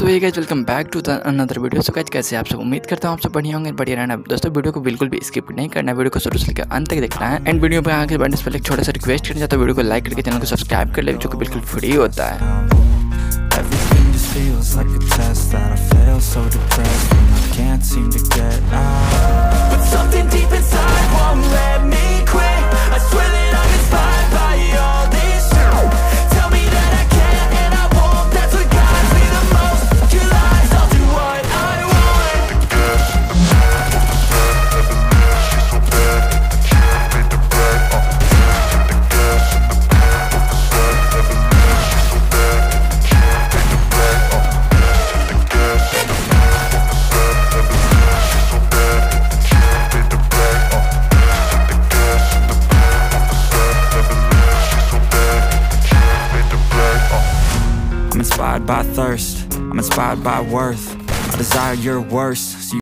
सो ये guys welcome back to the another video so guys कैसे आप सब? उम्मीद करता हूँ आप सब बढ़िया होंगे, बढ़िया रहना। दोस्तों, वीडियो को बिल्कुल भी स्किप नहीं करना। वीडियो को शुरू से लेकर अंत तक देखना है। एंड वीडियो पे आगे बढ़ने से पहले छोटा सा रिक्वेस्ट करना चाहता हूँ। वीडियो को लाइक करके चैनल को सब्सक्राइब कर ले, जो कि बिल्कुल फ्री होता है। I'm inspired by thirst, I'm inspired by worth. I desire your worst, so you